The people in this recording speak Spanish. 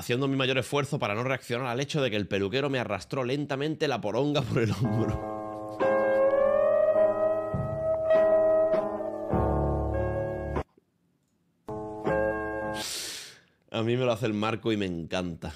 haciendo mi mayor esfuerzo para no reaccionar al hecho de que el peluquero me arrastró lentamente la poronga por el hombro. A mí me lo hace el marco y me encanta.